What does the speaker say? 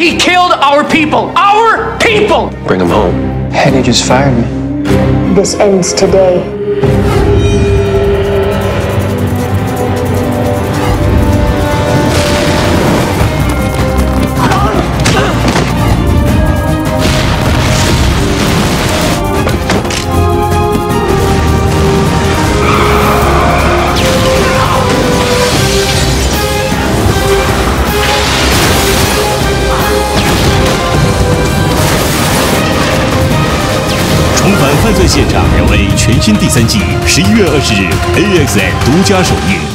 He killed our people. Our people. Bring him home. And he just fired me. This ends today. 犯罪现场 L A 全新第三季，十一月二十日 A X N 独家首映。